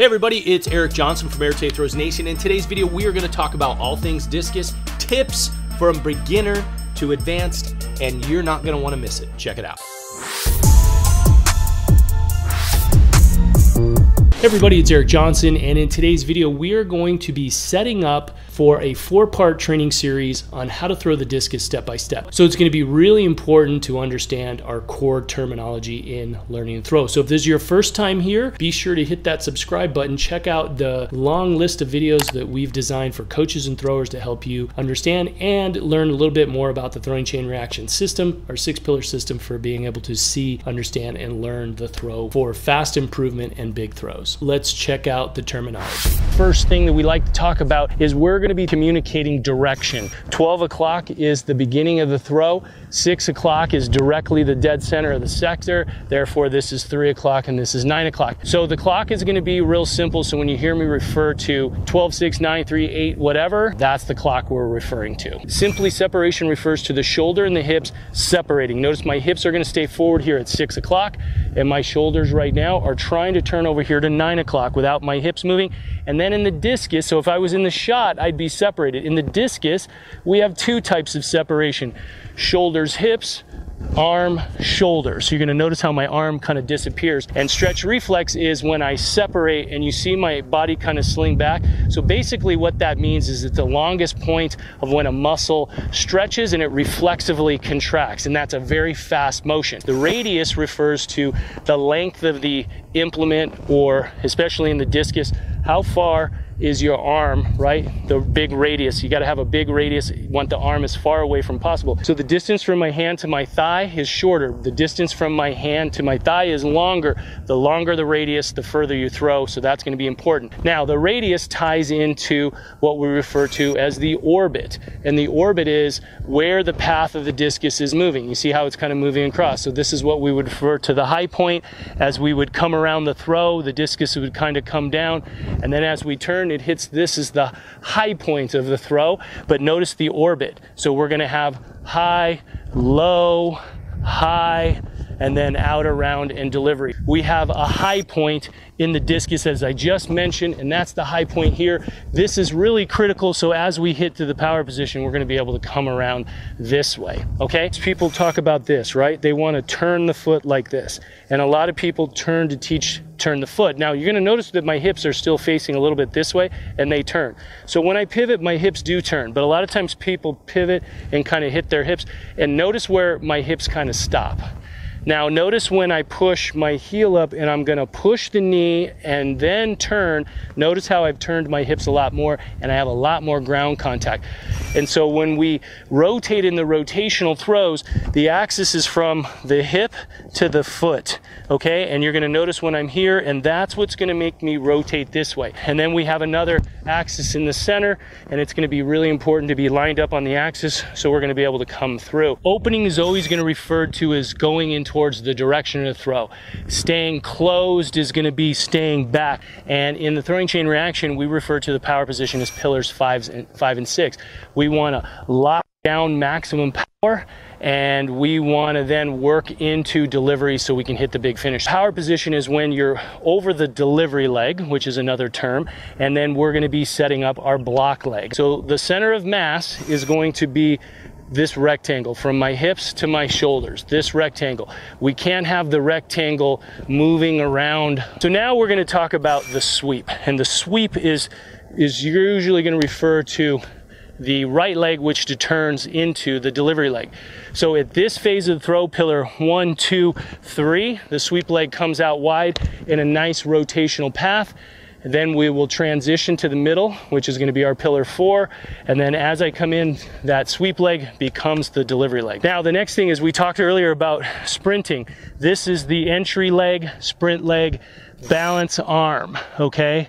Hey everybody, it's Eric Johnson from Arete Throws Nation. In today's video, we are going to talk about all things discus, tips from beginner to advanced, and you're not going to want to miss it. Check it out. Hey everybody, it's Eric Johnson, and in today's video, we are going to be setting up for a four part training series on how to throw the discus step by step. So it's going to be really important to understand our core terminology in learning to throw. So if this is your first time here, be sure to hit that subscribe button. Check out the long list of videos that we've designed for coaches and throwers to help you understand and learn a little bit more about the throwing chain reaction system, our six pillar system for being able to see, understand, and learn the throw for fast improvement and big throws. Let's check out the terminology. First thing that we like to talk about is we're going to be communicating direction. 12 o'clock is the beginning of the throw. 6 o'clock is directly the dead center of the sector. Therefore, this is 3 o'clock and this is 9 o'clock. So the clock is going to be real simple. So when you hear me refer to 12, 6, 9, 3, 8, whatever, that's the clock we're referring to. Simply separation refers to the shoulder and the hips separating. Notice my hips are going to stay forward here at 6 o'clock and my shoulders right now are trying to turn over here to nine o'clock without my hips moving. And then in the discus, so if I was in the shot, I'd be separated. In the discus, we have two types of separation shoulders, hips, arm, shoulder. So you're gonna notice how my arm kind of disappears. And stretch reflex is when I separate and you see my body kind of sling back. So basically what that means is it's the longest point of when a muscle stretches and it reflexively contracts. And that's a very fast motion. The radius refers to the length of the implement or especially in the discus, how far is your arm, right? The big radius. You got to have a big radius. You want the arm as far away from possible. So the distance from my hand to my thigh is shorter. The distance from my hand to my thigh is longer. The longer the radius, the further you throw. So that's going to be important. Now, the radius ties into what we refer to as the orbit. And the orbit is where the path of the discus is moving. You see how it's kind of moving across. So this is what we would refer to the high point. As we would come around the throw, the discus would kind of come down. And then as we turn, it hits this is the high point of the throw, but notice the orbit. So we're gonna have high, low, high, and then out around and delivery. We have a high point in the discus as I just mentioned, and that's the high point here. This is really critical. So as we hit to the power position, we're gonna be able to come around this way, okay? People talk about this, right? They wanna turn the foot like this. And a lot of people turn to teach turn the foot. Now you're gonna notice that my hips are still facing a little bit this way and they turn. So when I pivot, my hips do turn, but a lot of times people pivot and kind of hit their hips and notice where my hips kind of stop. Now notice when I push my heel up and I'm gonna push the knee and then turn, notice how I've turned my hips a lot more and I have a lot more ground contact. And so when we rotate in the rotational throws, the axis is from the hip to the foot, okay? And you're gonna notice when I'm here and that's what's gonna make me rotate this way. And then we have another axis in the center and it's gonna be really important to be lined up on the axis so we're gonna be able to come through. Opening is always gonna refer to as going into towards the direction of the throw. Staying closed is going to be staying back. And in the throwing chain reaction, we refer to the power position as pillars five and, five and six. We want to lock down maximum power and we want to then work into delivery so we can hit the big finish. Power position is when you're over the delivery leg, which is another term, and then we're going to be setting up our block leg. So the center of mass is going to be this rectangle from my hips to my shoulders, this rectangle. We can't have the rectangle moving around. So now we're gonna talk about the sweep. And the sweep is, is usually gonna refer to the right leg which turns into the delivery leg. So at this phase of the throw, pillar one, two, three, the sweep leg comes out wide in a nice rotational path. Then we will transition to the middle, which is going to be our pillar four. And then as I come in, that sweep leg becomes the delivery leg. Now, the next thing is we talked earlier about sprinting. This is the entry leg, sprint leg, balance arm, okay?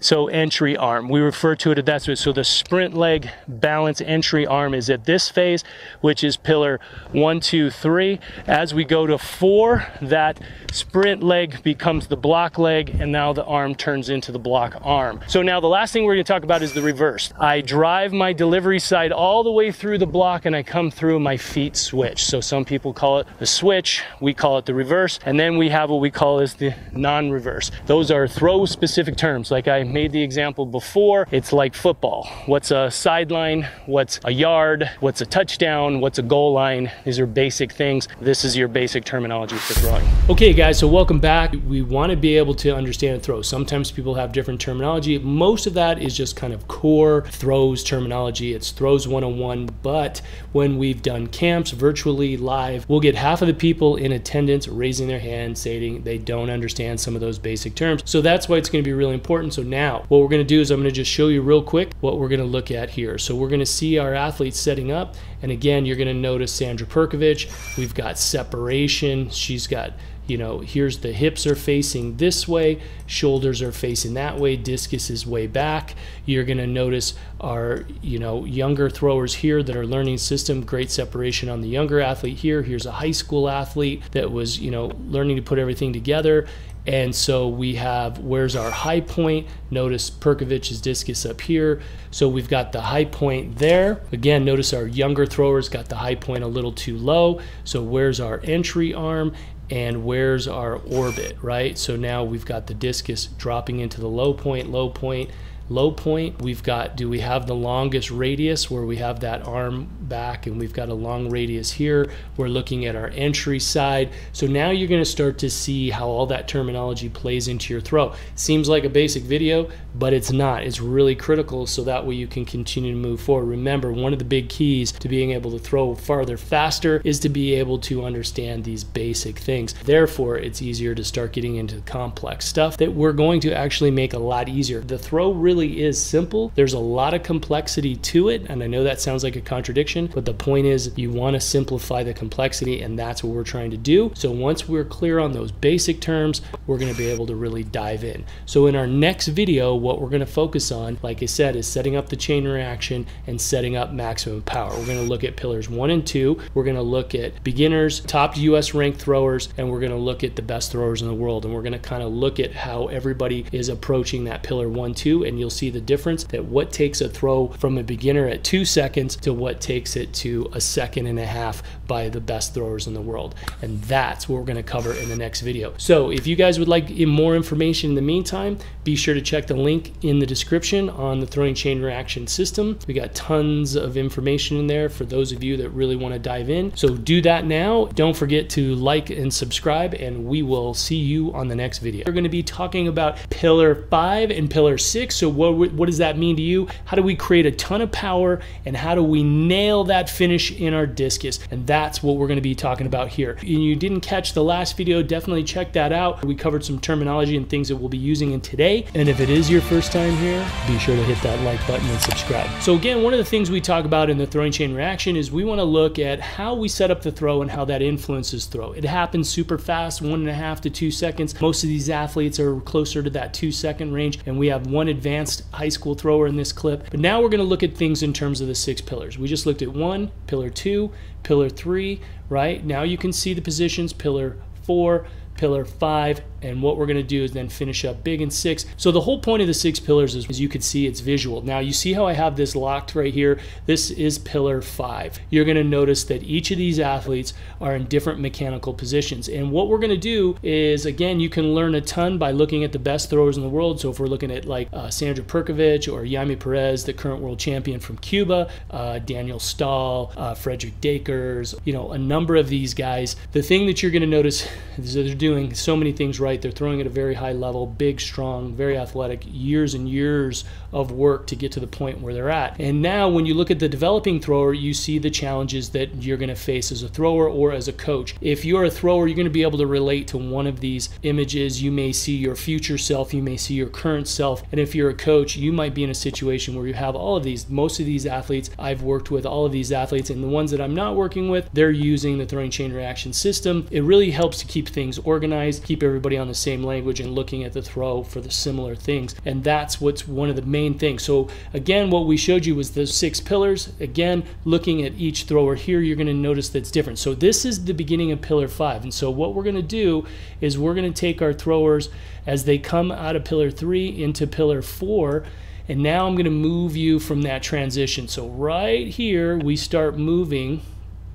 So entry arm, we refer to it as that. So the sprint leg balance entry arm is at this phase, which is pillar one, two, three. As we go to four, that sprint leg becomes the block leg, and now the arm turns into the block arm. So now the last thing we're gonna talk about is the reverse. I drive my delivery side all the way through the block and I come through my feet switch. So some people call it the switch, we call it the reverse, and then we have what we call as the non-reverse. Those are throw specific terms. Like I made the example before, it's like football. What's a sideline? What's a yard? What's a touchdown? What's a goal line? These are basic things. This is your basic terminology for throwing. Okay guys, so welcome back. We want to be able to understand throw. Sometimes people have different terminology. Most of that is just kind of core throws terminology. It's throws 101, but when we've done camps virtually live, we'll get half of the people in attendance raising their hand stating they don't understand some of those basic terms. So that's why it's going to be really important. So now what we're going to do is I'm going to just show you real quick what we're going to look at here. So we're going to see our athletes setting up. And again, you're going to notice Sandra Perkovic. We've got separation. She's got you know, here's the hips are facing this way, shoulders are facing that way, discus is way back. You're going to notice our, you know, younger throwers here that are learning system, great separation on the younger athlete here. Here's a high school athlete that was, you know, learning to put everything together. And so we have where's our high point? Notice Perkovic's discus up here. So we've got the high point there. Again, notice our younger throwers got the high point a little too low. So where's our entry arm? and where's our orbit, right? So now we've got the discus dropping into the low point, low point, low point. We've got, do we have the longest radius where we have that arm back and we've got a long radius here. We're looking at our entry side. So now you're gonna start to see how all that terminology plays into your throw. Seems like a basic video, but it's not. It's really critical so that way you can continue to move forward. Remember, one of the big keys to being able to throw farther faster is to be able to understand these basic things. Therefore, it's easier to start getting into complex stuff that we're going to actually make a lot easier. The throw really is simple. There's a lot of complexity to it, and I know that sounds like a contradiction, but the point is you want to simplify the complexity, and that's what we're trying to do. So once we're clear on those basic terms, we're going to be able to really dive in. So in our next video, what we're going to focus on, like I said, is setting up the chain reaction and setting up maximum power. We're going to look at pillars one and two. We're going to look at beginners, top US ranked throwers, and we're going to look at the best throwers in the world. And we're going to kind of look at how everybody is approaching that pillar one, two, and you'll see the difference that what takes a throw from a beginner at two seconds to what takes it to a second and a half by the best throwers in the world. And that's what we're going to cover in the next video. So if you guys would like more information in the meantime, be sure to check the link in the description on the throwing chain reaction system. We got tons of information in there for those of you that really want to dive in. So do that now. Don't forget to like and subscribe and we will see you on the next video. We're going to be talking about pillar five and pillar six. So what, what does that mean to you? How do we create a ton of power and how do we nail that finish in our discus? And that's what we're going to be talking about here. And you didn't catch the last video, definitely check that out. We covered some terminology and things that we'll be using in today. And if it is your first time here, be sure to hit that like button and subscribe. So again, one of the things we talk about in the throwing chain reaction is we want to look at how we set up the throw and how that influences throw. It happens super fast, one and a half to two seconds. Most of these athletes are closer to that two second range, and we have one advanced high school thrower in this clip. But now we're going to look at things in terms of the six pillars. We just looked at one, pillar two, pillar three, right? Now you can see the positions, pillar four, pillar five, and what we're going to do is then finish up big in six. So the whole point of the six pillars is, as you can see, it's visual. Now you see how I have this locked right here? This is pillar five. You're going to notice that each of these athletes are in different mechanical positions. And what we're going to do is, again, you can learn a ton by looking at the best throwers in the world. So if we're looking at like uh, Sandra Perkovic or Yaime Perez, the current world champion from Cuba, uh, Daniel Stahl, uh, Fredrik Dacres, you know, a number of these guys, the thing that you're going to notice is that they're doing so many things right right. They're throwing at a very high level, big, strong, very athletic, years and years of work to get to the point where they're at. And now, when you look at the developing thrower, you see the challenges that you're going to face as a thrower or as a coach. If you're a thrower, you're going to be able to relate to one of these images. You may see your future self, you may see your current self. And if you're a coach, you might be in a situation where you have all of these. Most of these athletes, I've worked with all of these athletes, and the ones that I'm not working with, they're using the throwing chain reaction system. It really helps to keep things organized, keep everybody on the same language and looking at the throw for the similar things. And that's what's one of the main things. So again, what we showed you was the six pillars. Again, looking at each thrower here, you're gonna notice that's different. So this is the beginning of pillar five. And so what we're gonna do is we're gonna take our throwers as they come out of pillar three into pillar four, and now I'm gonna move you from that transition. So right here, we start moving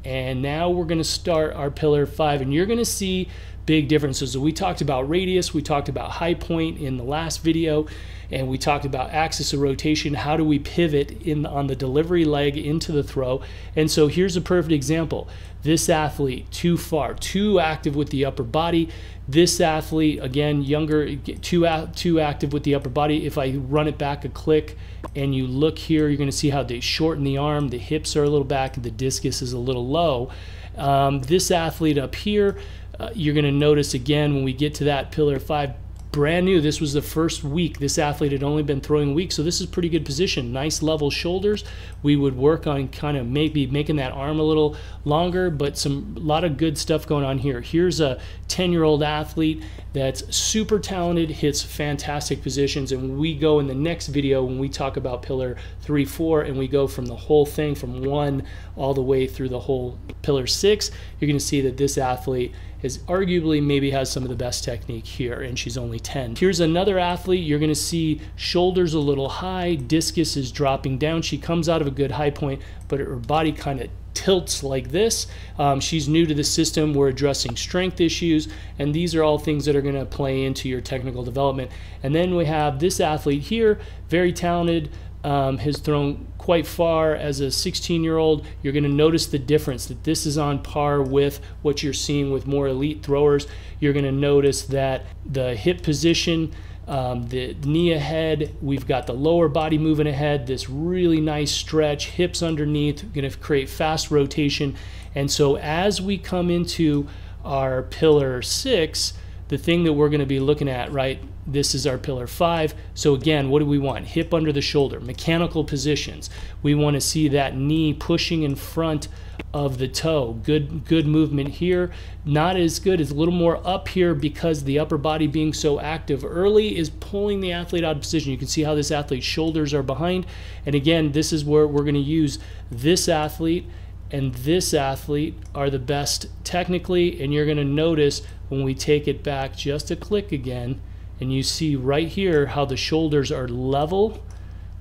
and now we're gonna start our pillar five and you're gonna see big differences. So we talked about radius, we talked about high point in the last video, and we talked about axis of rotation. How do we pivot in on the delivery leg into the throw? And so here's a perfect example. This athlete, too far, too active with the upper body. This athlete, again, younger, too, too active with the upper body. If I run it back a click and you look here, you're gonna see how they shorten the arm, the hips are a little back, the discus is a little low. Um, this athlete up here, uh, you're going to notice again when we get to that pillar five brand new. This was the first week. This athlete had only been throwing week, so this is pretty good position. Nice level shoulders. We would work on kind of maybe making that arm a little longer, but some a lot of good stuff going on here. Here's a 10-year-old athlete that's super talented, hits fantastic positions, and we go in the next video when we talk about pillar three, four, and we go from the whole thing from one all the way through the whole pillar six. You're going to see that this athlete is arguably maybe has some of the best technique here, and she's only 10. Here's another athlete. You're going to see shoulders a little high, discus is dropping down. She comes out of a good high point, but her body kind of tilts like this. Um, she's new to the system. We're addressing strength issues, and these are all things that are going to play into your technical development. And then we have this athlete here, very talented, um, has thrown quite far as a 16 year old. You're going to notice the difference that this is on par with what you're seeing with more elite throwers. You're going to notice that the hip position. Um, the knee ahead, we've got the lower body moving ahead, this really nice stretch, hips underneath, going to create fast rotation. And so as we come into our pillar six, the thing that we're going to be looking at, right? This is our pillar five. So again, what do we want? Hip under the shoulder, mechanical positions. We want to see that knee pushing in front of the toe. Good, good movement here. Not as good. It's a little more up here because the upper body being so active early is pulling the athlete out of position. You can see how this athlete's shoulders are behind. And again, this is where we're going to use this athlete and this athlete are the best technically. And you're going to notice when we take it back just a click again, and you see right here how the shoulders are level,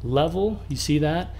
level, you see that?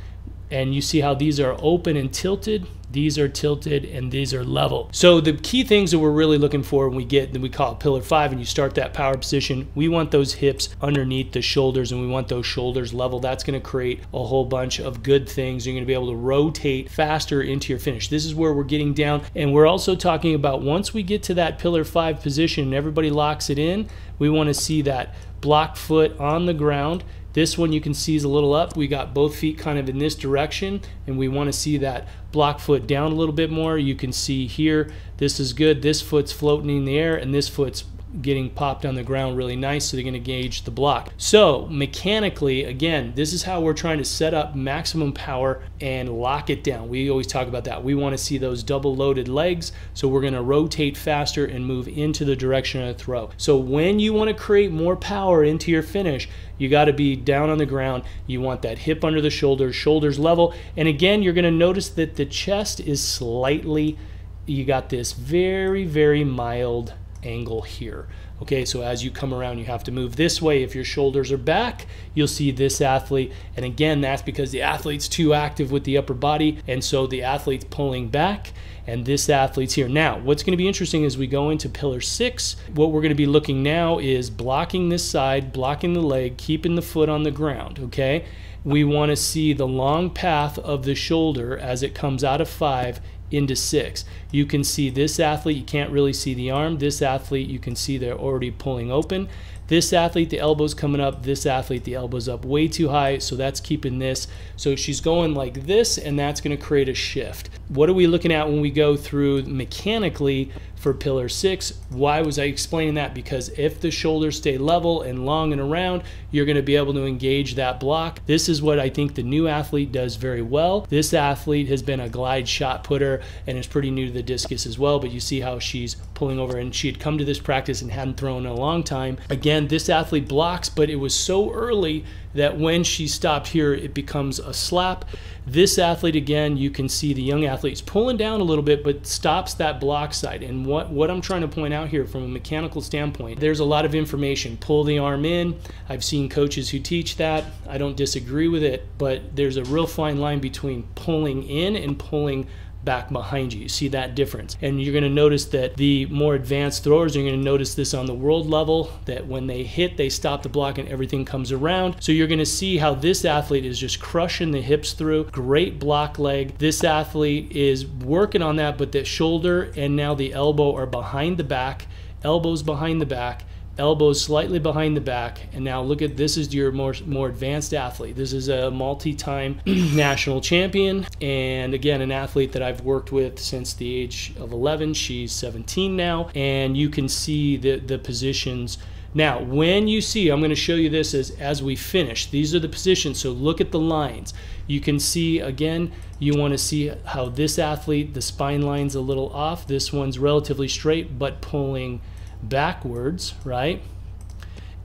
And you see how these are open and tilted these are tilted and these are level. So the key things that we're really looking for when we get, that we call it pillar five and you start that power position, we want those hips underneath the shoulders and we want those shoulders level. That's gonna create a whole bunch of good things. You're gonna be able to rotate faster into your finish. This is where we're getting down. And we're also talking about once we get to that pillar five position and everybody locks it in, we wanna see that block foot on the ground this one you can see is a little up. We got both feet kind of in this direction and we want to see that block foot down a little bit more. You can see here, this is good. This foot's floating in the air and this foot's getting popped on the ground really nice so they're going to gauge the block. So mechanically, again, this is how we're trying to set up maximum power and lock it down. We always talk about that. We want to see those double loaded legs so we're going to rotate faster and move into the direction of the throw. So when you want to create more power into your finish, you got to be down on the ground. You want that hip under the shoulders, shoulders level. And again, you're going to notice that the chest is slightly, you got this very, very mild angle here. Okay, so as you come around, you have to move this way. If your shoulders are back, you'll see this athlete. And again, that's because the athlete's too active with the upper body. And so the athlete's pulling back and this athlete's here. Now, what's going to be interesting as we go into pillar six, what we're going to be looking now is blocking this side, blocking the leg, keeping the foot on the ground. Okay, we want to see the long path of the shoulder as it comes out of five into six. You can see this athlete, you can't really see the arm. This athlete, you can see they're already pulling open. This athlete, the elbow's coming up. This athlete, the elbow's up way too high, so that's keeping this. So she's going like this, and that's gonna create a shift. What are we looking at when we go through mechanically for pillar six. Why was I explaining that? Because if the shoulders stay level and long and around, you're going to be able to engage that block. This is what I think the new athlete does very well. This athlete has been a glide shot putter and is pretty new to the discus as well, but you see how she's pulling over and she had come to this practice and hadn't thrown in a long time. Again, this athlete blocks, but it was so early that when she stopped here, it becomes a slap. This athlete, again, you can see the young athlete's pulling down a little bit, but stops that block side. And what, what I'm trying to point out here from a mechanical standpoint, there's a lot of information. Pull the arm in. I've seen coaches who teach that. I don't disagree with it, but there's a real fine line between pulling in and pulling back behind you. You see that difference. And you're going to notice that the more advanced throwers, you're going to notice this on the world level, that when they hit, they stop the block and everything comes around. So you're going to see how this athlete is just crushing the hips through. Great block leg. This athlete is working on that, but the shoulder and now the elbow are behind the back, elbows behind the back elbows slightly behind the back and now look at this is your more more advanced athlete this is a multi-time national champion and again an athlete that I've worked with since the age of 11 she's 17 now and you can see the the positions now, when you see, I'm going to show you this as, as we finish. These are the positions, so look at the lines. You can see, again, you want to see how this athlete, the spine line's a little off. This one's relatively straight, but pulling backwards, right?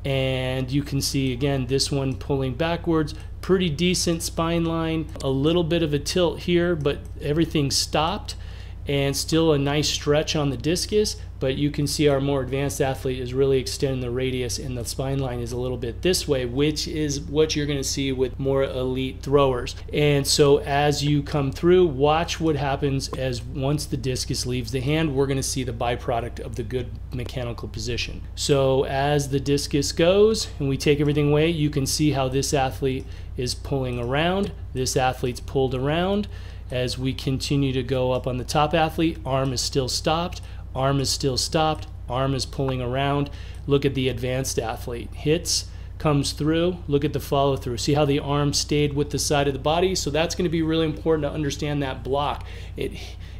And you can see again this one pulling backwards, pretty decent spine line, a little bit of a tilt here, but everything stopped and still a nice stretch on the discus but you can see our more advanced athlete is really extending the radius and the spine line is a little bit this way which is what you're going to see with more elite throwers. And so as you come through watch what happens as once the discus leaves the hand we're going to see the byproduct of the good mechanical position. So as the discus goes and we take everything away you can see how this athlete is pulling around. This athlete's pulled around. As we continue to go up on the top athlete, arm is still stopped, arm is still stopped, arm is pulling around. Look at the advanced athlete. Hits, comes through. Look at the follow through. See how the arm stayed with the side of the body? So that's going to be really important to understand that block. It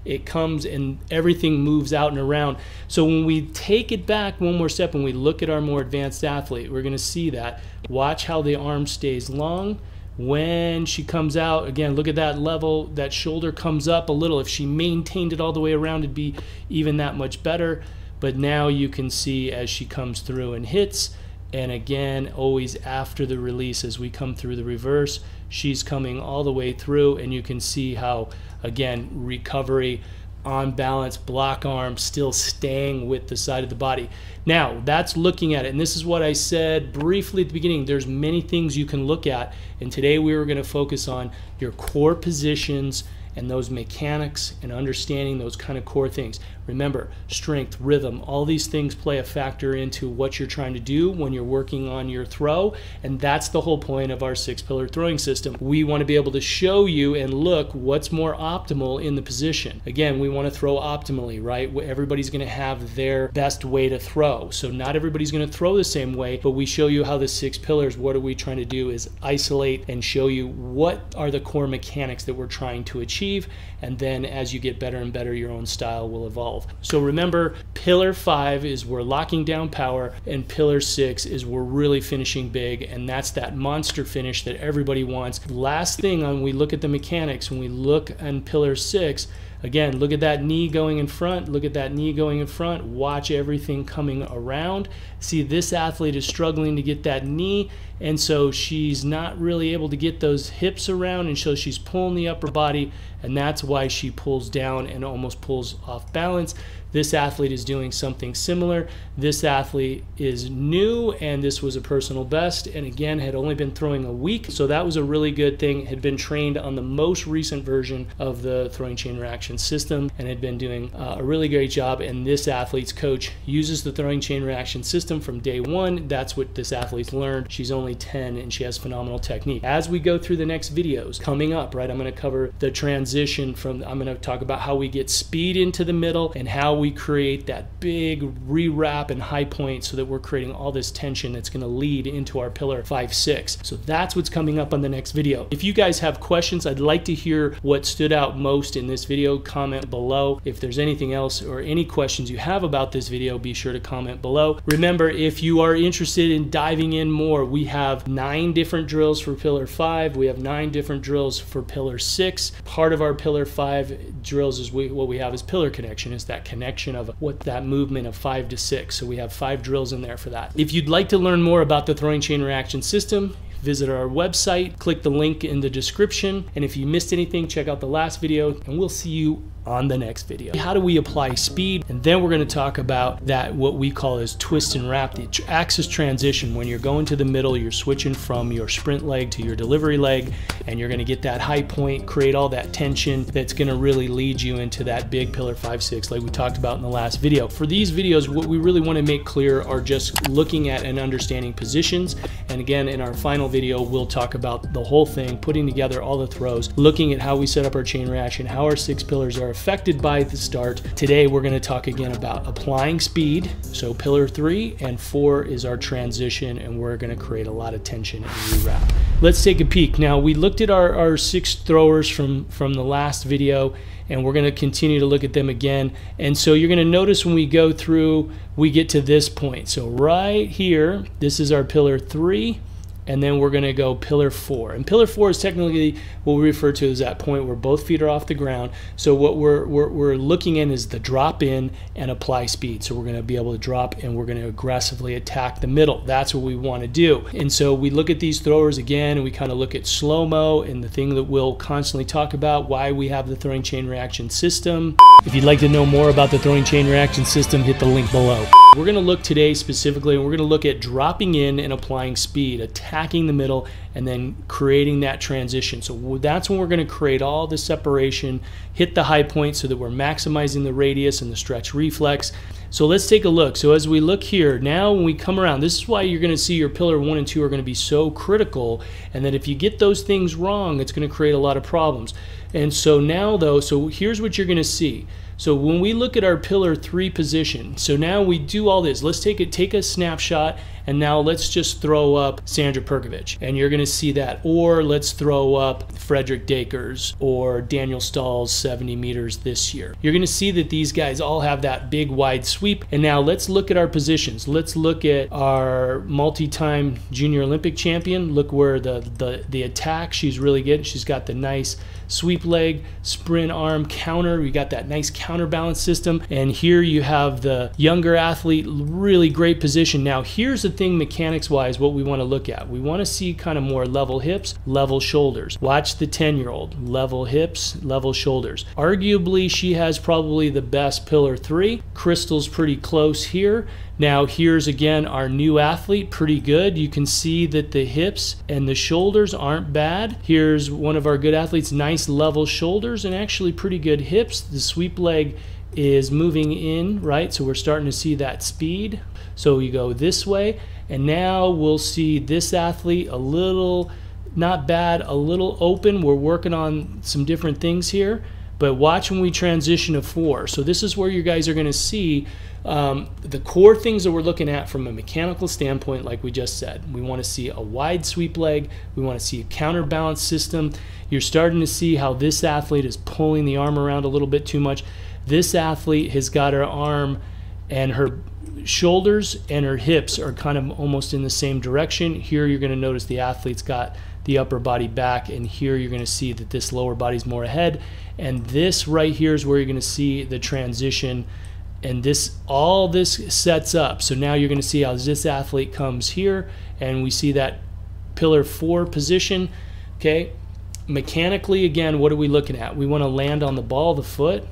it comes and everything moves out and around. So when we take it back one more step and we look at our more advanced athlete, we're going to see that. Watch how the arm stays long when she comes out again look at that level that shoulder comes up a little. If she maintained it all the way around it'd be even that much better. But now you can see as she comes through and hits and again always after the release as we come through the reverse she's coming all the way through and you can see how again recovery on balance, block arm, still staying with the side of the body. Now, that's looking at it. And this is what I said briefly at the beginning. There's many things you can look at. And today we were going to focus on your core positions and those mechanics and understanding those kind of core things. Remember, strength, rhythm, all these things play a factor into what you're trying to do when you're working on your throw. And that's the whole point of our six pillar throwing system. We want to be able to show you and look what's more optimal in the position. Again, we want to throw optimally, right? Everybody's going to have their best way to throw. So not everybody's going to throw the same way, but we show you how the six pillars, what are we trying to do is isolate and show you what are the core mechanics that we're trying to achieve. And then as you get better and better, your own style will evolve. So remember, pillar five is we're locking down power, and pillar six is we're really finishing big. And that's that monster finish that everybody wants. Last thing on we look at the mechanics, when we look on pillar six, Again, look at that knee going in front. Look at that knee going in front. Watch everything coming around. See, this athlete is struggling to get that knee, and so she's not really able to get those hips around, and so she's pulling the upper body, and that's why she pulls down and almost pulls off balance. This athlete is doing something similar. This athlete is new, and this was a personal best, and again, had only been throwing a week, so that was a really good thing. Had been trained on the most recent version of the throwing chain reaction system, and had been doing uh, a really great job. And this athlete's coach uses the throwing chain reaction system from day one. That's what this athlete's learned. She's only 10, and she has phenomenal technique. As we go through the next videos coming up, right, I'm going to cover the transition from. I'm going to talk about how we get speed into the middle and how we create that big rewrap and high point so that we're creating all this tension that's going to lead into our pillar 5-6. So that's what's coming up on the next video. If you guys have questions, I'd like to hear what stood out most in this video. Comment below. If there's anything else or any questions you have about this video, be sure to comment below. Remember, if you are interested in diving in more, we have nine different drills for pillar 5. We have nine different drills for pillar 6. Part of our pillar 5 drills is we, what we have is pillar connection, is that connection of what that movement of 5 to 6. So we have five drills in there for that. If you'd like to learn more about the throwing chain reaction system, visit our website, click the link in the description. And if you missed anything, check out the last video, and we'll see you on the next video. How do we apply speed? And then we're going to talk about that what we call as twist and wrap, the axis transition. When you're going to the middle, you're switching from your sprint leg to your delivery leg, and you're going to get that high point, create all that tension that's going to really lead you into that big pillar 5-6 like we talked about in the last video. For these videos, what we really want to make clear are just looking at and understanding positions. And again, in our final video, we'll talk about the whole thing, putting together all the throws, looking at how we set up our chain reaction, how our six pillars are affected by the start. Today we're going to talk again about applying speed. So pillar three and four is our transition and we're going to create a lot of tension and rewrap. Let's take a peek. Now we looked at our, our six throwers from, from the last video and we're going to continue to look at them again. And so you're going to notice when we go through, we get to this point. So right here, this is our pillar three and then we're going to go pillar four. And pillar four is technically what we refer to as that point where both feet are off the ground. So what we're, we're, we're looking in is the drop in and apply speed. So we're going to be able to drop and we're going to aggressively attack the middle. That's what we want to do. And so we look at these throwers again and we kind of look at slow-mo and the thing that we'll constantly talk about, why we have the throwing chain reaction system. If you'd like to know more about the throwing chain reaction system, hit the link below. We're going to look today specifically, and we're going to look at dropping in and applying speed, attacking the middle, and then creating that transition. So that's when we're going to create all the separation, hit the high point so that we're maximizing the radius and the stretch reflex. So let's take a look. So as we look here, now when we come around, this is why you're going to see your pillar one and two are going to be so critical, and that if you get those things wrong, it's going to create a lot of problems. And so now though, so here's what you're going to see. So when we look at our pillar three position, so now we do all this. Let's take it, take a snapshot, and now let's just throw up Sandra Perkovic, and you're going to see that. Or let's throw up Fredrik Dacres or Daniel Stahl's 70 meters this year. You're going to see that these guys all have that big wide sweep. And now let's look at our positions. Let's look at our multi-time junior Olympic champion. Look where the the the attack she's really getting. She's got the nice sweep leg, sprint arm, counter. We got that nice counterbalance system. And here you have the younger athlete, really great position. Now, here's the thing mechanics wise, what we want to look at. We want to see kind of more level hips, level shoulders. Watch the 10 year old, level hips, level shoulders. Arguably, she has probably the best pillar three. Crystal's pretty close here. Now here's again our new athlete, pretty good. You can see that the hips and the shoulders aren't bad. Here's one of our good athletes, nice level shoulders and actually pretty good hips. The sweep leg is moving in, right? So we're starting to see that speed. So you go this way and now we'll see this athlete a little, not bad, a little open. We're working on some different things here. But watch when we transition to four. So this is where you guys are going to see um, the core things that we're looking at from a mechanical standpoint, like we just said. We want to see a wide sweep leg. We want to see a counterbalance system. You're starting to see how this athlete is pulling the arm around a little bit too much. This athlete has got her arm and her shoulders and her hips are kind of almost in the same direction. Here you're going to notice the athlete's got the upper body back and here you're going to see that this lower body's more ahead and this right here is where you're going to see the transition and this all this sets up. So now you're going to see how this athlete comes here and we see that pillar four position okay? Mechanically again what are we looking at? We want to land on the ball of the foot.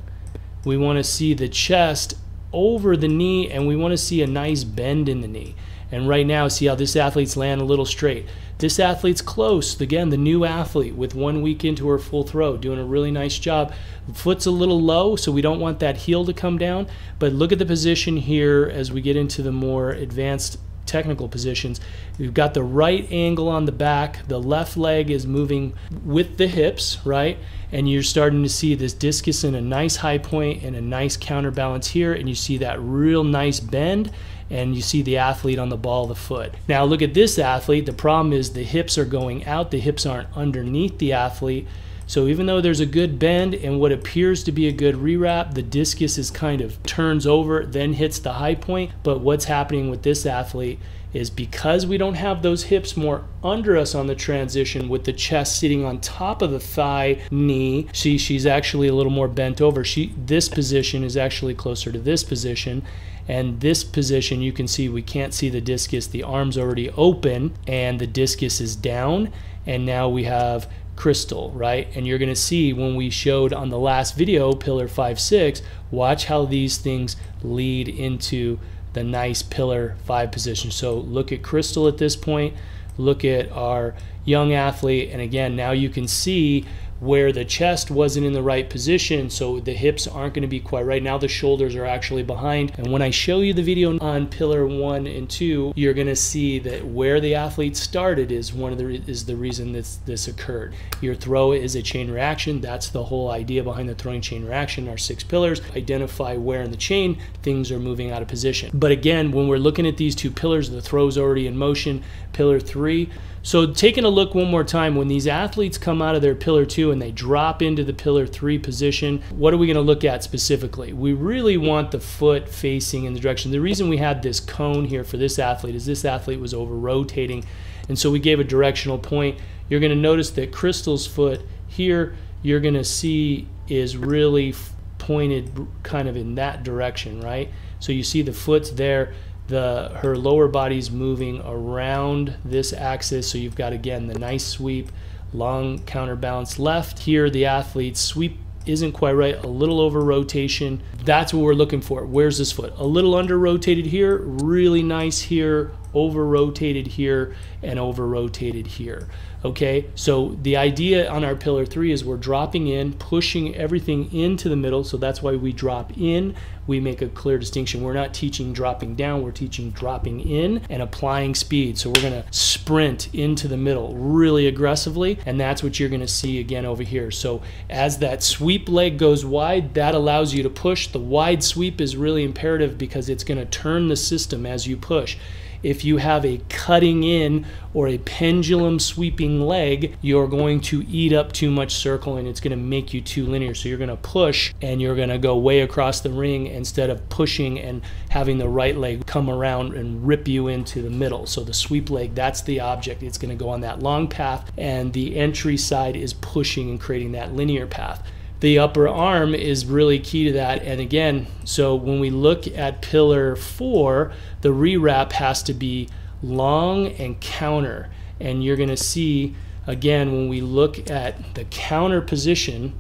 We want to see the chest over the knee and we want to see a nice bend in the knee. And right now, see how this athlete's land a little straight. This athlete's close. Again, the new athlete with one week into her full throw, doing a really nice job. Foot's a little low, so we don't want that heel to come down. But look at the position here as we get into the more advanced technical positions. We've got the right angle on the back. The left leg is moving with the hips, right? And you're starting to see this discus in a nice high point and a nice counterbalance here. And you see that real nice bend and you see the athlete on the ball of the foot. Now look at this athlete. The problem is the hips are going out. The hips aren't underneath the athlete. So even though there's a good bend and what appears to be a good rewrap, the discus is kind of turns over, then hits the high point. But what's happening with this athlete is because we don't have those hips more under us on the transition with the chest sitting on top of the thigh knee see she's actually a little more bent over she this position is actually closer to this position and this position you can see we can't see the discus the arms already open and the discus is down and now we have crystal, right? And you're going to see when we showed on the last video, pillar 5, 6, watch how these things lead into the nice pillar 5 position. So look at crystal at this point, look at our young athlete, and again, now you can see where the chest wasn't in the right position, so the hips aren't going to be quite right. Now the shoulders are actually behind. And when I show you the video on pillar one and two, you're going to see that where the athlete started is one of the is the reason this this occurred. Your throw is a chain reaction. That's the whole idea behind the throwing chain reaction. Our six pillars identify where in the chain things are moving out of position. But again, when we're looking at these two pillars, the throw's already in motion. Pillar three so taking a look one more time, when these athletes come out of their pillar two and they drop into the pillar three position, what are we going to look at specifically? We really want the foot facing in the direction. The reason we had this cone here for this athlete is this athlete was over rotating. And so we gave a directional point. You're going to notice that Crystal's foot here, you're going to see is really pointed kind of in that direction, right? So you see the foot's there the her lower body's moving around this axis. So you've got again the nice sweep long counterbalance left. Here the athlete's sweep isn't quite right. A little over rotation. That's what we're looking for. Where's this foot? A little under rotated here. Really nice here. Over rotated here and over rotated here Okay, so the idea on our pillar three is we're dropping in, pushing everything into the middle. So that's why we drop in. We make a clear distinction. We're not teaching dropping down, we're teaching dropping in and applying speed. So we're gonna sprint into the middle really aggressively, and that's what you're gonna see again over here. So as that sweep leg goes wide, that allows you to push. The wide sweep is really imperative because it's gonna turn the system as you push if you have a cutting in or a pendulum sweeping leg, you're going to eat up too much circle and it's going to make you too linear. So you're going to push and you're going to go way across the ring instead of pushing and having the right leg come around and rip you into the middle. So the sweep leg, that's the object. It's going to go on that long path and the entry side is pushing and creating that linear path the upper arm is really key to that. And again, so when we look at pillar four, the rewrap has to be long and counter. And you're going to see, again, when we look at the counter position,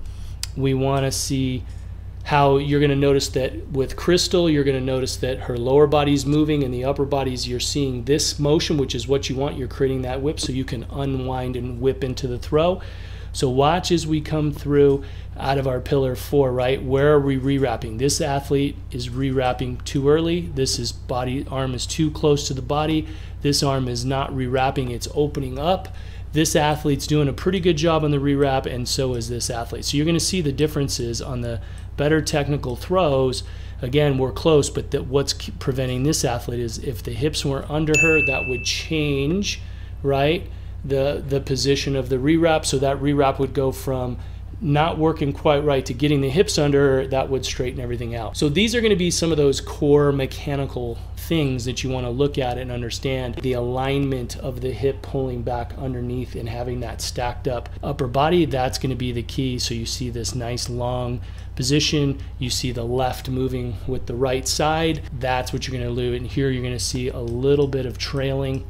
we want to see how you're going to notice that with Crystal, you're going to notice that her lower body's moving and the upper body's, you're seeing this motion, which is what you want. You're creating that whip so you can unwind and whip into the throw. So watch as we come through out of our pillar four, right? Where are we rewrapping? This athlete is rewrapping too early. This is body arm is too close to the body. This arm is not rewrapping, it's opening up. This athlete's doing a pretty good job on the rewrap, and so is this athlete. So you're going to see the differences on the better technical throws. Again, we're close, but that what's preventing this athlete is if the hips were under her, that would change, right? the the position of the rewrap so that rewrap would go from not working quite right to getting the hips under that would straighten everything out. So these are going to be some of those core mechanical things that you want to look at and understand the alignment of the hip pulling back underneath and having that stacked up upper body. That's going to be the key. So you see this nice long position. You see the left moving with the right side. That's what you're going to do. And here you're going to see a little bit of trailing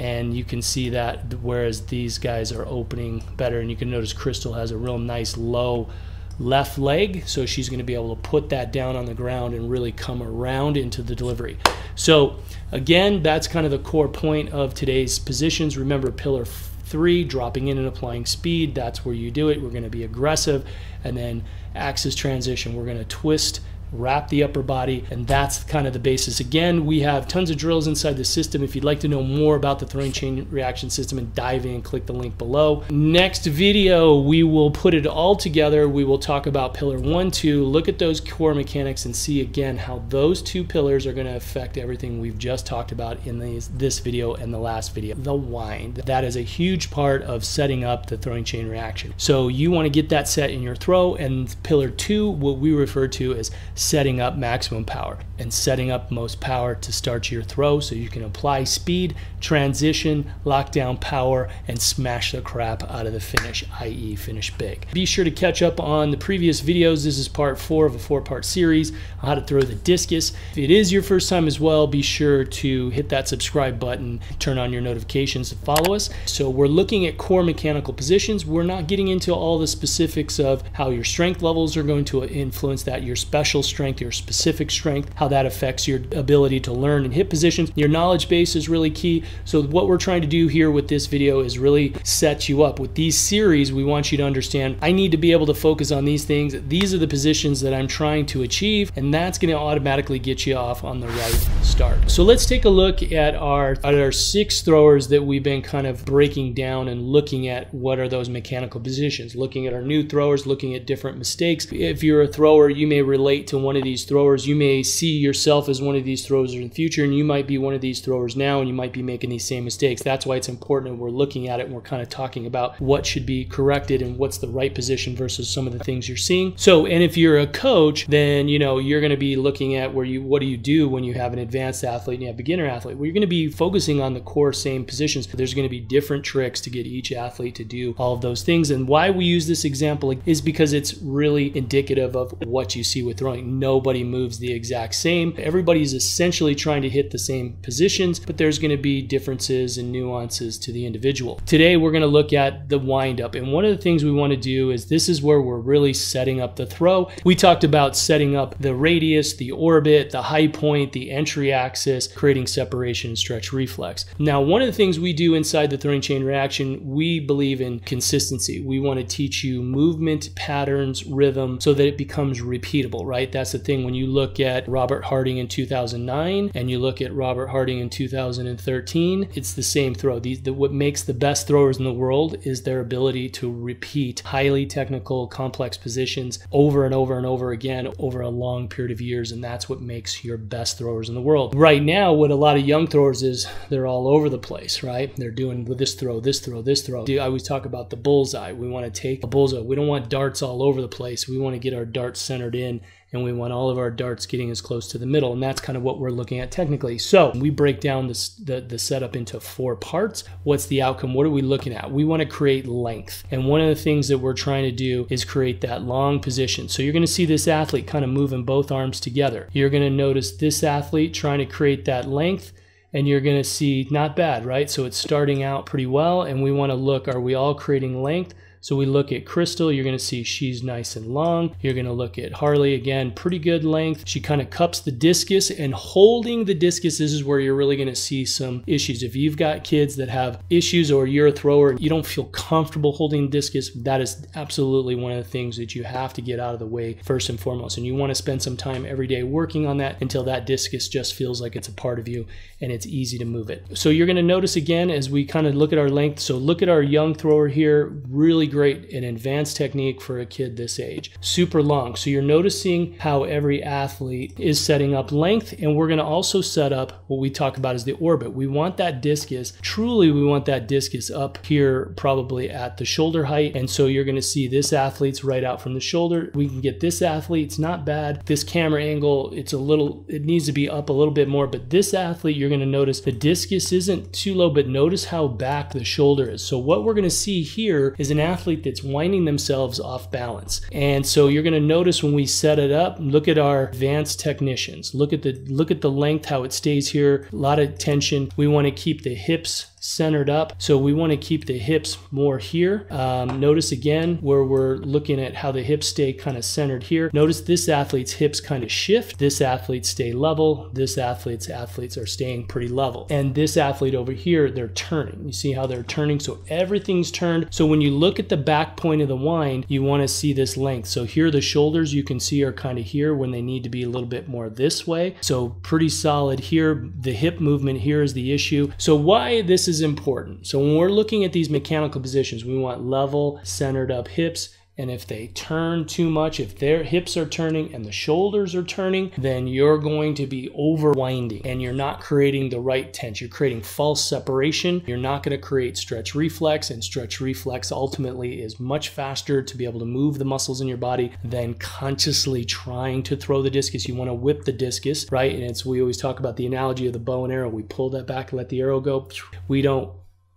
and you can see that whereas these guys are opening better and you can notice Crystal has a real nice low left leg so she's going to be able to put that down on the ground and really come around into the delivery. So again that's kind of the core point of today's positions. Remember pillar three dropping in and applying speed that's where you do it. We're going to be aggressive and then axis transition we're going to twist wrap the upper body, and that's kind of the basis. Again, we have tons of drills inside the system. If you'd like to know more about the throwing chain reaction system and dive in, click the link below. Next video, we will put it all together. We will talk about pillar one, two, look at those core mechanics and see again how those two pillars are gonna affect everything we've just talked about in these, this video and the last video. The wind, that is a huge part of setting up the throwing chain reaction. So you wanna get that set in your throw and pillar two, what we refer to as setting up maximum power and setting up most power to start your throw so you can apply speed, transition, lock down power, and smash the crap out of the finish, i.e. finish big. Be sure to catch up on the previous videos. This is part four of a four part series on how to throw the discus. If it is your first time as well, be sure to hit that subscribe button, turn on your notifications to follow us. So we're looking at core mechanical positions. We're not getting into all the specifics of how your strength levels are going to influence that, your special strength, your specific strength, how that affects your ability to learn and hit positions. Your knowledge base is really key. So what we're trying to do here with this video is really set you up. With these series, we want you to understand I need to be able to focus on these things. These are the positions that I'm trying to achieve, and that's going to automatically get you off on the right start. So let's take a look at our at our six throwers that we've been kind of breaking down and looking at what are those mechanical positions. Looking at our new throwers, looking at different mistakes. If you're a thrower, you may relate to one of these throwers. You may see yourself as one of these throwers in the future, and you might be one of these throwers now, and you might be making these same mistakes. That's why it's important and we're looking at it and we're kind of talking about what should be corrected and what's the right position versus some of the things you're seeing. So, and if you're a coach, then you know you're going to be looking at where you what do you do when you have an advanced athlete and you have beginner athlete. Well, you're going to be focusing on the core same positions. There's going to be different tricks to get each athlete to do all of those things. And why we use this example is because it's really indicative of what you see with throwing. Nobody moves the exact same. Everybody's essentially trying to hit the same positions, but there's going to be differences and nuances to the individual. Today, we're going to look at the windup. And one of the things we want to do is this is where we're really setting up the throw. We talked about setting up the radius, the orbit, the high point, the entry axis, creating separation and stretch reflex. Now, one of the things we do inside the throwing chain reaction, we believe in consistency. We want to teach you movement, patterns, rhythm, so that it becomes repeatable, right? That's the thing when you look at Robert Harting in 2009 and you look at Robert Harting in 2013, it's the same throw. These, the, what makes the best throwers in the world is their ability to repeat highly technical, complex positions over and over and over again over a long period of years, and that's what makes your best throwers in the world. Right now, what a lot of young throwers is, they're all over the place, right? They're doing this throw, this throw, this throw. I always talk about the bullseye. We want to take a bullseye. We don't want darts all over the place. We want to get our darts centered in and we want all of our darts getting as close to the middle and that's kind of what we're looking at technically. So we break down this, the, the setup into four parts. What's the outcome? What are we looking at? We want to create length and one of the things that we're trying to do is create that long position. So you're going to see this athlete kind of moving both arms together. You're going to notice this athlete trying to create that length and you're going to see not bad right? So it's starting out pretty well and we want to look are we all creating length so we look at Crystal, you're going to see she's nice and long. You're going to look at Harley again, pretty good length. She kind of cups the discus and holding the discus, this is where you're really going to see some issues. If you've got kids that have issues or you're a thrower and you don't feel comfortable holding discus, that is absolutely one of the things that you have to get out of the way first and foremost. And you want to spend some time every day working on that until that discus just feels like it's a part of you and it's easy to move it. So you're going to notice again as we kind of look at our length. So look at our young thrower here, really great, an advanced technique for a kid this age. Super long. So you're noticing how every athlete is setting up length, and we're going to also set up what we talk about as the orbit. We want that discus, truly, we want that discus up here, probably at the shoulder height. And so you're going to see this athlete's right out from the shoulder. We can get this athlete, it's not bad. This camera angle, it's a little, it needs to be up a little bit more, but this athlete, you're going to notice the discus isn't too low, but notice how back the shoulder is. So what we're going to see here is an athlete athlete that's winding themselves off balance. And so you're going to notice when we set it up, look at our advanced technicians. Look at the look at the length how it stays here. A lot of tension. We want to keep the hips centered up. So we want to keep the hips more here. Um, notice again where we're looking at how the hips stay kind of centered here. Notice this athlete's hips kind of shift. This athlete stay level. This athlete's athletes are staying pretty level. And this athlete over here, they're turning. You see how they're turning? So everything's turned. So when you look at the back point of the wind, you want to see this length. So here the shoulders you can see are kind of here when they need to be a little bit more this way. So pretty solid here. The hip movement here is the issue. So why this is important. So when we're looking at these mechanical positions, we want level, centered up hips, and if they turn too much, if their hips are turning and the shoulders are turning, then you're going to be overwinding and you're not creating the right tension. You're creating false separation. You're not going to create stretch reflex, and stretch reflex ultimately is much faster to be able to move the muscles in your body than consciously trying to throw the discus. You want to whip the discus, right? And it's we always talk about the analogy of the bow and arrow. We pull that back let the arrow go. We don't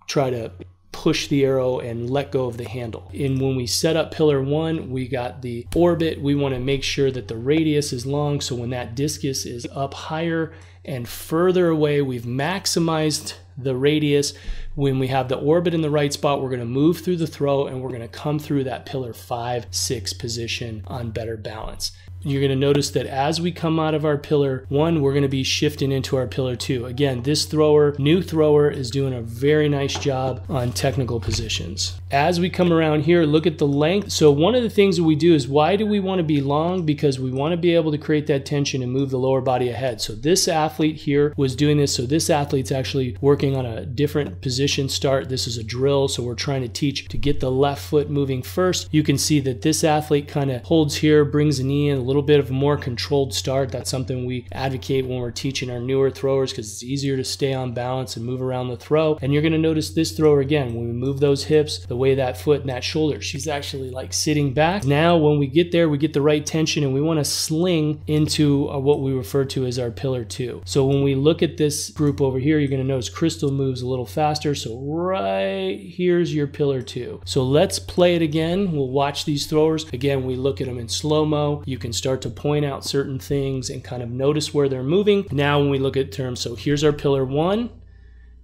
try to push the arrow and let go of the handle. And when we set up pillar one, we got the orbit. We want to make sure that the radius is long. So when that discus is up higher and further away, we've maximized the radius. When we have the orbit in the right spot, we're going to move through the throw and we're going to come through that pillar five, six position on better balance you're going to notice that as we come out of our pillar one, we're going to be shifting into our pillar two. Again, this thrower, new thrower, is doing a very nice job on technical positions. As we come around here, look at the length. So one of the things that we do is why do we want to be long? Because we want to be able to create that tension and move the lower body ahead. So this athlete here was doing this. So this athlete's actually working on a different position start. This is a drill. So we're trying to teach to get the left foot moving first. You can see that this athlete kind of holds here, brings a knee in a little bit of a more controlled start. That's something we advocate when we're teaching our newer throwers because it's easier to stay on balance and move around the throw. And you're going to notice this thrower again, when we move those hips, the way that foot and that shoulder, she's actually like sitting back. Now, when we get there, we get the right tension and we want to sling into uh, what we refer to as our pillar two. So when we look at this group over here, you're going to notice Crystal moves a little faster. So right here's your pillar two. So let's play it again. We'll watch these throwers. Again, we look at them in slow-mo. You can start to point out certain things and kind of notice where they're moving. Now when we look at terms, so here's our pillar one,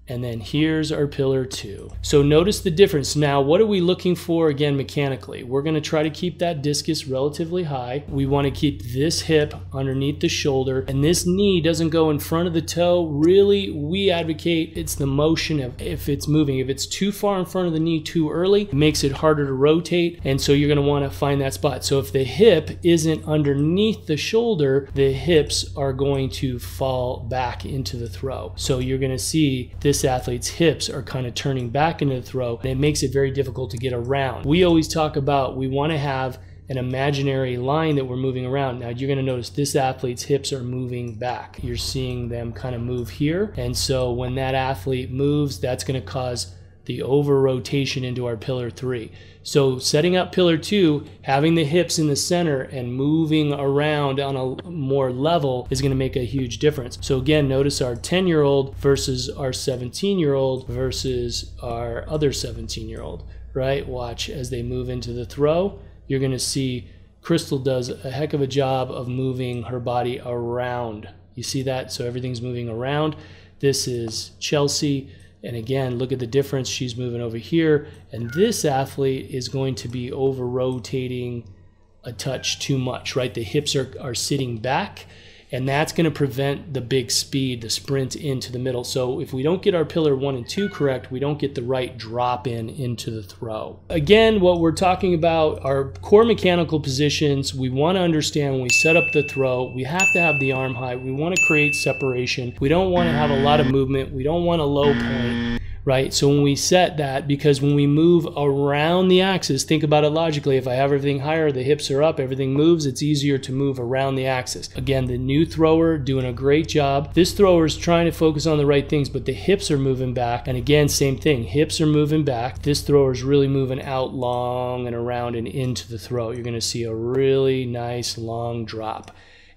and then here's our pillar two. So notice the difference. Now, what are we looking for again mechanically? We're gonna try to keep that discus relatively high. We wanna keep this hip underneath the shoulder and this knee doesn't go in front of the toe. Really, we advocate it's the motion of if it's moving. If it's too far in front of the knee too early, it makes it harder to rotate. And so you're gonna wanna find that spot. So if the hip isn't underneath the shoulder, the hips are going to fall back into the throw. So you're gonna see this this athlete's hips are kind of turning back into the throw, and it makes it very difficult to get around. We always talk about we want to have an imaginary line that we're moving around. Now you're going to notice this athlete's hips are moving back. You're seeing them kind of move here. And so when that athlete moves, that's going to cause the over rotation into our pillar three. So setting up pillar two, having the hips in the center and moving around on a more level is going to make a huge difference. So again, notice our 10 year old versus our 17 year old versus our other 17 year old, right? Watch as they move into the throw. You're going to see Crystal does a heck of a job of moving her body around. You see that? So everything's moving around. This is Chelsea and again, look at the difference. She's moving over here. And this athlete is going to be over rotating a touch too much, right? The hips are, are sitting back and that's going to prevent the big speed, the sprint into the middle. So if we don't get our pillar one and two correct, we don't get the right drop in into the throw. Again, what we're talking about are core mechanical positions. We want to understand when we set up the throw, we have to have the arm height. We want to create separation. We don't want to have a lot of movement. We don't want a low point right? So when we set that, because when we move around the axis, think about it logically. If I have everything higher, the hips are up, everything moves, it's easier to move around the axis. Again, the new thrower doing a great job. This thrower is trying to focus on the right things, but the hips are moving back. And again, same thing, hips are moving back. This thrower is really moving out long and around and into the throw. You're gonna see a really nice long drop.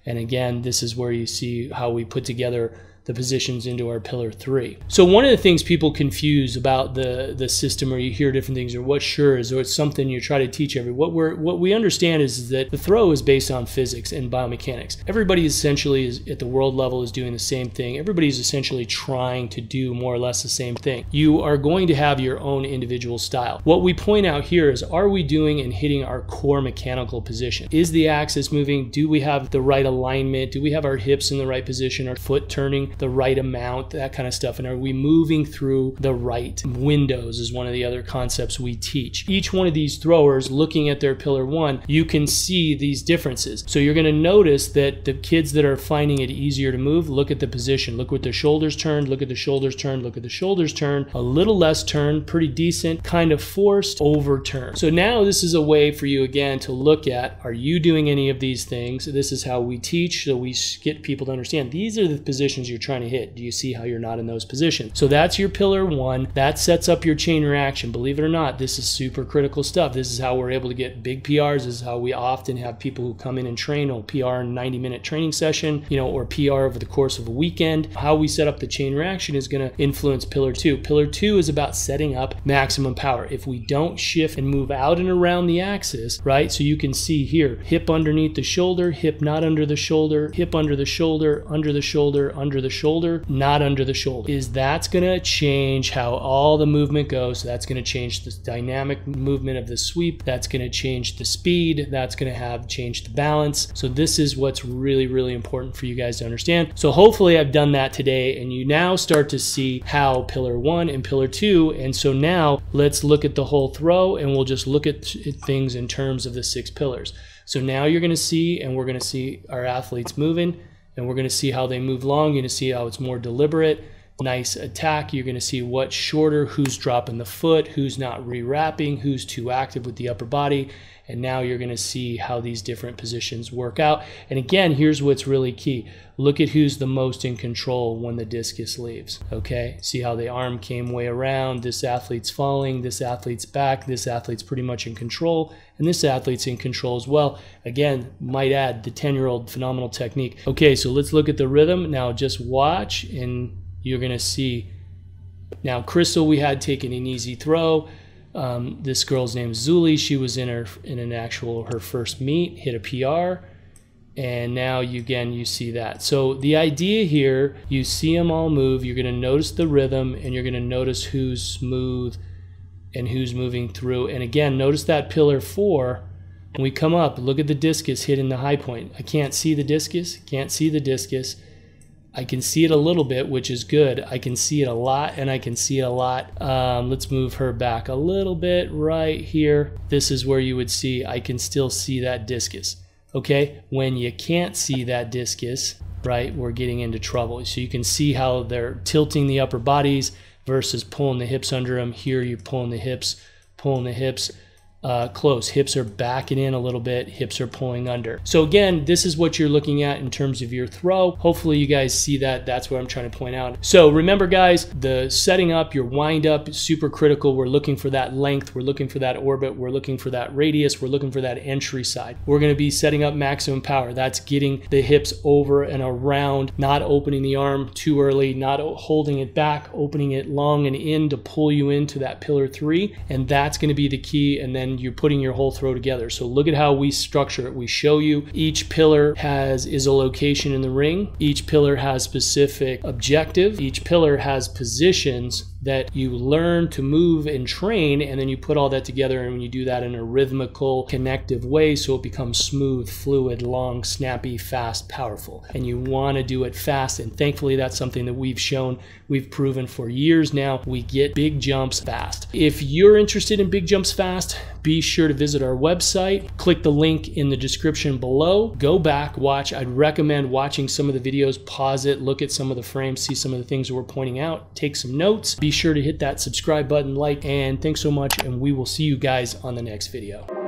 And again, this is where you see how we put together the positions into our pillar three. So one of the things people confuse about the the system, or you hear different things, or what sure is, or it's something you try to teach every. What we're what we understand is, is that the throw is based on physics and biomechanics. Everybody essentially is at the world level is doing the same thing. Everybody's essentially trying to do more or less the same thing. You are going to have your own individual style. What we point out here is, are we doing and hitting our core mechanical position? Is the axis moving? Do we have the right alignment? Do we have our hips in the right position? Our foot turning the right amount, that kind of stuff. And are we moving through the right windows is one of the other concepts we teach. Each one of these throwers looking at their pillar one, you can see these differences. So you're going to notice that the kids that are finding it easier to move, look at the position. Look what their shoulders turned, look at the shoulders turned, look at the shoulders turned, a little less turned, pretty decent, kind of forced, overturned. So now this is a way for you again to look at, are you doing any of these things? This is how we teach, so we get people to understand these are the positions you're trying to hit. Do you see how you're not in those positions? So that's your pillar one. That sets up your chain reaction. Believe it or not, this is super critical stuff. This is how we're able to get big PRs. This is how we often have people who come in and train on PR in 90 minute training session, you know, or PR over the course of a weekend. How we set up the chain reaction is going to influence pillar two. Pillar two is about setting up maximum power. If we don't shift and move out and around the axis, right? So you can see here, hip underneath the shoulder, hip not under the shoulder, hip under the shoulder, under the shoulder, under the shoulder, not under the shoulder. Is that's going to change how all the movement goes. So that's going to change the dynamic movement of the sweep. That's going to change the speed. That's going to have changed the balance. So this is what's really, really important for you guys to understand. So hopefully I've done that today and you now start to see how pillar one and pillar two. And so now let's look at the whole throw and we'll just look at things in terms of the six pillars. So now you're going to see, and we're going to see our athletes moving and we're going to see how they move long. You're going to see how it's more deliberate nice attack. You're going to see what's shorter, who's dropping the foot, who's not rewrapping, who's too active with the upper body. And now you're going to see how these different positions work out. And again, here's what's really key. Look at who's the most in control when the discus leaves. Okay, see how the arm came way around. This athlete's falling, this athlete's back, this athlete's pretty much in control, and this athlete's in control as well. Again, might add the 10 year old phenomenal technique. Okay, so let's look at the rhythm. Now just watch and you're going to see. Now, Crystal, we had taken an easy throw. Um, this girl's name is Zuli. She was in her in an actual her first meet, hit a PR, and now you again you see that. So the idea here, you see them all move. You're going to notice the rhythm, and you're going to notice who's smooth and who's moving through. And again, notice that pillar four. When we come up, look at the discus hitting the high point. I can't see the discus. Can't see the discus I can see it a little bit, which is good. I can see it a lot and I can see it a lot. Um, let's move her back a little bit right here. This is where you would see, I can still see that discus. Okay, when you can't see that discus, right, we're getting into trouble. So you can see how they're tilting the upper bodies versus pulling the hips under them. Here you're pulling the hips, pulling the hips uh, close. Hips are backing in a little bit, hips are pulling under. So again, this is what you're looking at in terms of your throw. Hopefully you guys see that. That's what I'm trying to point out. So remember guys, the setting up, your wind up is super critical. We're looking for that length, we're looking for that orbit, we're looking for that radius, we're looking for that entry side. We're gonna be setting up maximum power. That's getting the hips over and around, not opening the arm too early, not holding it back, opening it long and in to pull you into that pillar three. And that's gonna be the key. And then you're putting your whole throw together. So look at how we structure it. We show you each pillar has is a location in the ring. Each pillar has specific objective. Each pillar has positions that you learn to move and train, and then you put all that together and you do that in a rhythmical, connective way so it becomes smooth, fluid, long, snappy, fast, powerful. And you want to do it fast, and thankfully that's something that we've shown, we've proven for years now. We get big jumps fast. If you're interested in big jumps fast, be sure to visit our website. Click the link in the description below. Go back, watch. I'd recommend watching some of the videos, pause it, look at some of the frames, see some of the things we're pointing out, take some notes. Be sure to hit that subscribe button, like, and thanks so much, and we will see you guys on the next video.